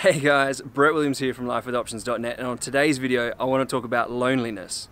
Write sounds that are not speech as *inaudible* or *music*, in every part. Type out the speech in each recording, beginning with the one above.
Hey guys, Brett Williams here from lifewithoptions.net and on today's video I want to talk about loneliness.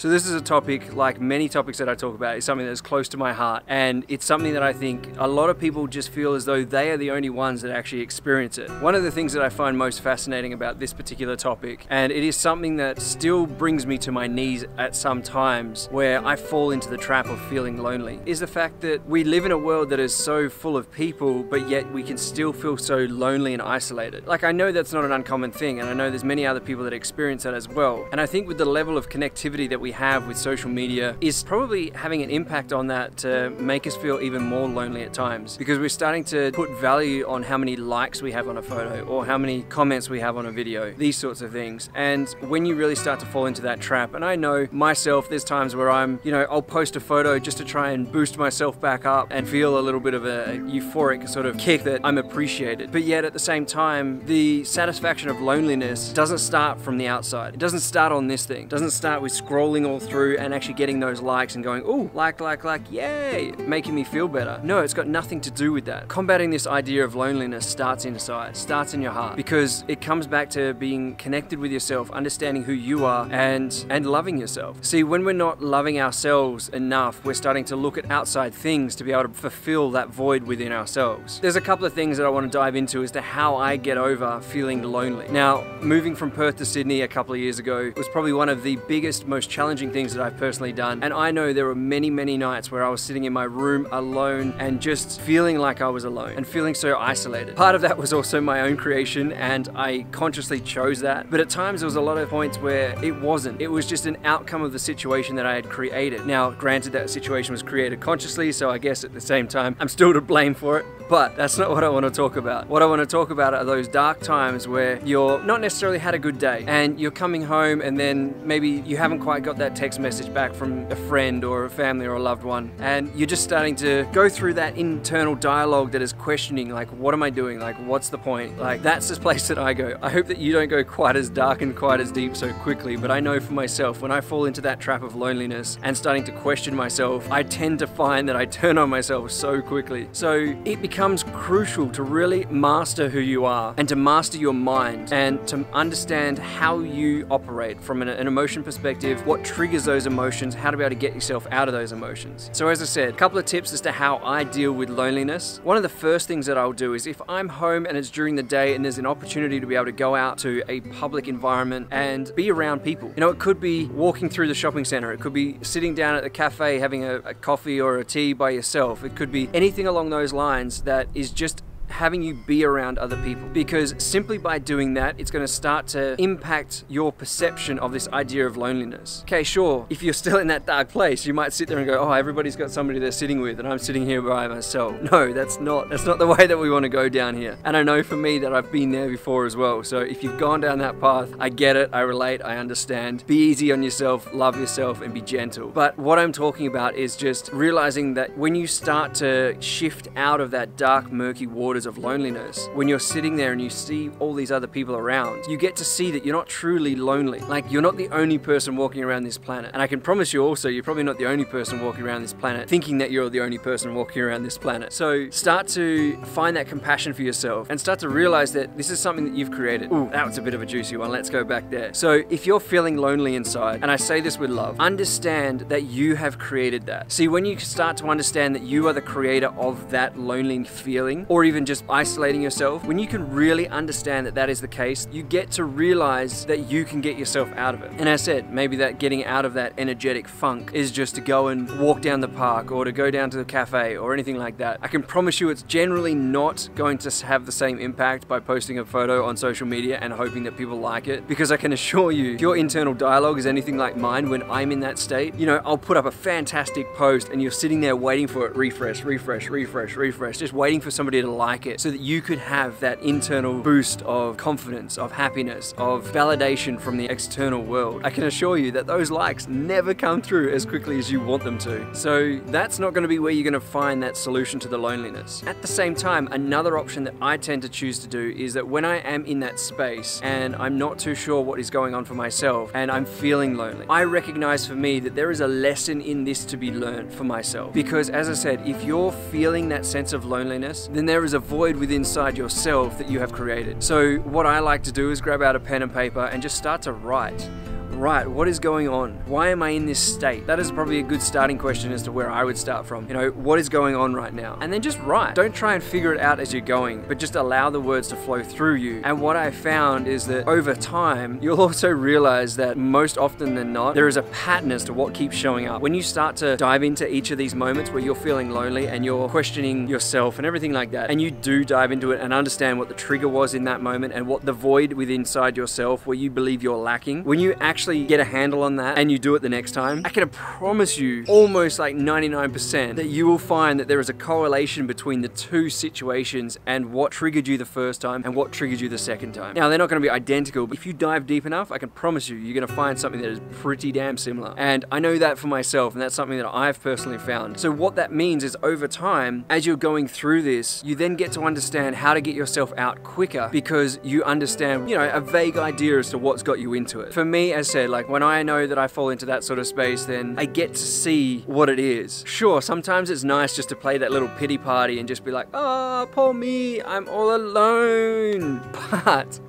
So this is a topic, like many topics that I talk about, is something that's close to my heart and it's something that I think a lot of people just feel as though they are the only ones that actually experience it. One of the things that I find most fascinating about this particular topic, and it is something that still brings me to my knees at some times where I fall into the trap of feeling lonely, is the fact that we live in a world that is so full of people, but yet we can still feel so lonely and isolated. Like I know that's not an uncommon thing and I know there's many other people that experience that as well. And I think with the level of connectivity that we have with social media is probably having an impact on that to make us feel even more lonely at times because we're starting to put value on how many likes we have on a photo or how many comments we have on a video, these sorts of things. And when you really start to fall into that trap, and I know myself, there's times where I'm, you know, I'll post a photo just to try and boost myself back up and feel a little bit of a euphoric sort of kick that I'm appreciated. But yet at the same time, the satisfaction of loneliness doesn't start from the outside. It doesn't start on this thing. It doesn't start with scrolling scrolling all through and actually getting those likes and going, oh, like, like, like, yay, making me feel better. No, it's got nothing to do with that. Combating this idea of loneliness starts inside, starts in your heart, because it comes back to being connected with yourself, understanding who you are, and and loving yourself. See, when we're not loving ourselves enough, we're starting to look at outside things to be able to fulfill that void within ourselves. There's a couple of things that I want to dive into as to how I get over feeling lonely. Now, moving from Perth to Sydney a couple of years ago was probably one of the biggest, most challenging challenging things that I've personally done. And I know there were many, many nights where I was sitting in my room alone and just feeling like I was alone and feeling so isolated. Part of that was also my own creation and I consciously chose that. But at times there was a lot of points where it wasn't. It was just an outcome of the situation that I had created. Now, granted that situation was created consciously, so I guess at the same time, I'm still to blame for it. But that's not what I want to talk about. What I want to talk about are those dark times where you're not necessarily had a good day and you're coming home and then maybe you haven't quite got that text message back from a friend or a family or a loved one, and you're just starting to go through that internal dialogue that is questioning, like, what am I doing? Like, what's the point? Like, that's the place that I go. I hope that you don't go quite as dark and quite as deep so quickly, but I know for myself, when I fall into that trap of loneliness and starting to question myself, I tend to find that I turn on myself so quickly. So it becomes crucial to really master who you are and to master your mind and to understand how you operate from an, an emotion perspective, what triggers those emotions, how to be able to get yourself out of those emotions. So as I said, a couple of tips as to how I deal with loneliness. One of the first things that I'll do is if I'm home and it's during the day and there's an opportunity to be able to go out to a public environment and be around people. You know, it could be walking through the shopping center. It could be sitting down at the cafe having a, a coffee or a tea by yourself. It could be anything along those lines that is just having you be around other people because simply by doing that, it's going to start to impact your perception of this idea of loneliness. Okay, sure, if you're still in that dark place, you might sit there and go, oh, everybody's got somebody they're sitting with and I'm sitting here by myself. No, that's not, that's not the way that we want to go down here. And I know for me that I've been there before as well. So if you've gone down that path, I get it, I relate, I understand. Be easy on yourself, love yourself and be gentle. But what I'm talking about is just realizing that when you start to shift out of that dark, murky of loneliness, when you're sitting there and you see all these other people around, you get to see that you're not truly lonely. Like, you're not the only person walking around this planet. And I can promise you also, you're probably not the only person walking around this planet thinking that you're the only person walking around this planet. So start to find that compassion for yourself and start to realize that this is something that you've created. Ooh, that was a bit of a juicy one. Let's go back there. So if you're feeling lonely inside, and I say this with love, understand that you have created that. See, when you start to understand that you are the creator of that lonely feeling, or even just isolating yourself, when you can really understand that that is the case, you get to realize that you can get yourself out of it. And I said, maybe that getting out of that energetic funk is just to go and walk down the park or to go down to the cafe or anything like that. I can promise you it's generally not going to have the same impact by posting a photo on social media and hoping that people like it because I can assure you, if your internal dialogue is anything like mine when I'm in that state, you know, I'll put up a fantastic post and you're sitting there waiting for it, refresh, refresh, refresh, refresh, just waiting for somebody to like it so that you could have that internal boost of confidence, of happiness, of validation from the external world. I can assure you that those likes never come through as quickly as you want them to. So that's not going to be where you're going to find that solution to the loneliness. At the same time, another option that I tend to choose to do is that when I am in that space and I'm not too sure what is going on for myself and I'm feeling lonely, I recognize for me that there is a lesson in this to be learned for myself. Because as I said, if you're feeling that sense of loneliness, then there is a void within inside yourself that you have created. So what I like to do is grab out a pen and paper and just start to write right, what is going on? Why am I in this state? That is probably a good starting question as to where I would start from. You know, what is going on right now? And then just write. Don't try and figure it out as you're going, but just allow the words to flow through you. And what I found is that over time, *laughs* you'll also realize that most often than not, there is a pattern as to what keeps showing up. When you start to dive into each of these moments where you're feeling lonely and you're questioning yourself and everything like that, and you do dive into it and understand what the trigger was in that moment and what the void within inside yourself where you believe you're lacking, when you actually actually get a handle on that and you do it the next time, I can promise you almost like 99% that you will find that there is a correlation between the two situations and what triggered you the first time and what triggered you the second time. Now, they're not going to be identical, but if you dive deep enough, I can promise you, you're going to find something that is pretty damn similar. And I know that for myself, and that's something that I've personally found. So what that means is over time, as you're going through this, you then get to understand how to get yourself out quicker because you understand, you know, a vague idea as to what's got you into it. For me, as said, like when I know that I fall into that sort of space, then I get to see what it is. Sure, sometimes it's nice just to play that little pity party and just be like, oh, poor me, I'm all alone. *laughs* But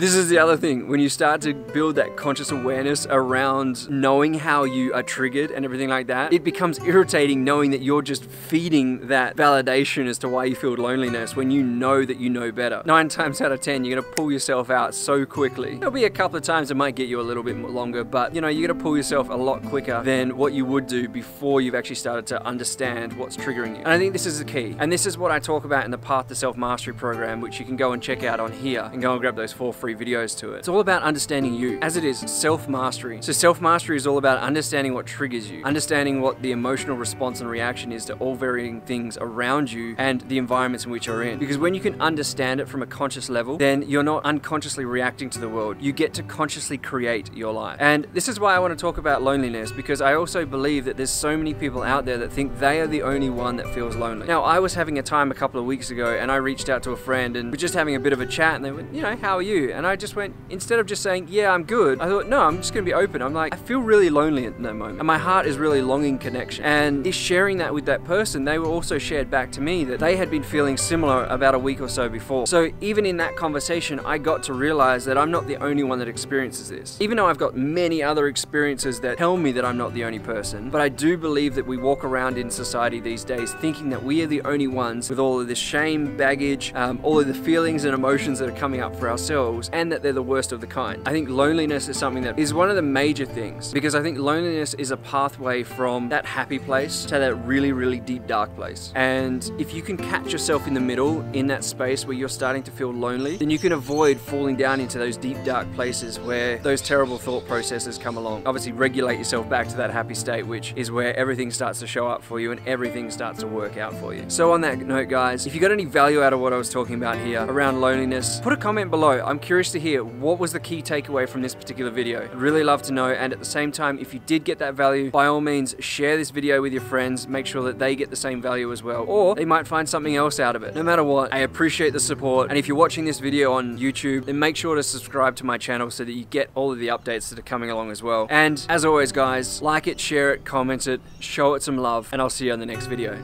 this is the other thing. When you start to build that conscious awareness around knowing how you are triggered and everything like that, it becomes irritating knowing that you're just feeding that validation as to why you feel loneliness when you know that you know better. Nine times out of 10, you're gonna pull yourself out so quickly. There'll be a couple of times it might get you a little bit longer, but you know, you're gonna pull yourself a lot quicker than what you would do before you've actually started to understand what's triggering you. And I think this is the key. And this is what I talk about in the Path to Self-Mastery program, which you can go and check out on here and go and grab those four free videos to it. It's all about understanding you, as it is self-mastery. So self-mastery is all about understanding what triggers you, understanding what the emotional response and reaction is to all varying things around you and the environments in which you're in. Because when you can understand it from a conscious level, then you're not unconsciously reacting to the world. You get to consciously create your life. And this is why I want to talk about loneliness, because I also believe that there's so many people out there that think they are the only one that feels lonely. Now, I was having a time a couple of weeks ago and I reached out to a friend and we're just having a bit of a chat and they went, you know, how are you? And I just went, instead of just saying, yeah, I'm good, I thought, no, I'm just gonna be open. I'm like, I feel really lonely at that moment. And my heart is really longing connection. And is sharing that with that person, they were also shared back to me that they had been feeling similar about a week or so before. So even in that conversation, I got to realize that I'm not the only one that experiences this. Even though I've got many other experiences that tell me that I'm not the only person, but I do believe that we walk around in society these days thinking that we are the only ones with all of this shame, baggage, um, all of the feelings and emotions that are coming up for ourselves, and that they're the worst of the kind. I think loneliness is something that is one of the major things because I think loneliness is a pathway from that happy place to that really, really deep, dark place. And if you can catch yourself in the middle in that space where you're starting to feel lonely, then you can avoid falling down into those deep, dark places where those terrible thought processes come along. Obviously, regulate yourself back to that happy state, which is where everything starts to show up for you and everything starts to work out for you. So, on that note, guys, if you got any value out of what I was talking about here around loneliness, put a comment below. I'm curious to hear what was the key takeaway from this particular video? I'd really love to know and at the same time if you did get that value by all means share this video with your friends make sure that they get the same value as well or they might find something else out of it. No matter what I appreciate the support and if you're watching this video on YouTube then make sure to subscribe to my channel so that you get all of the updates that are coming along as well and as always guys like it share it comment it show it some love and I'll see you on the next video.